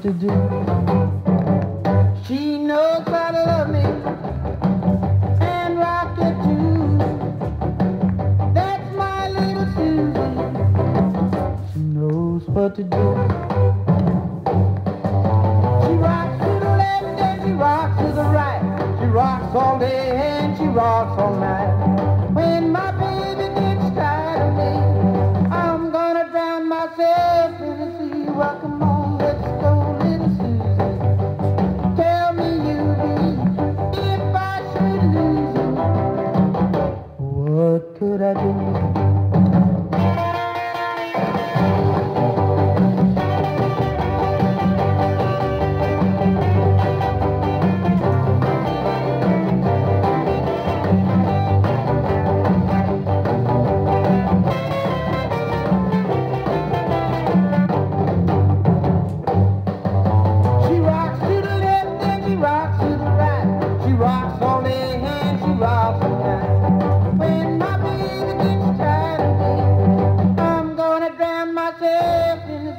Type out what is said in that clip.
what to do. She knows how to love me and rock it too. That's my little Suzie. She knows what to do. She rocks to the left and she rocks to the right. She rocks all day and she rocks all night. When my baby gets tired of me, I'm gonna drown myself in the sea. Welcome She walks to the left and Surabim. rock.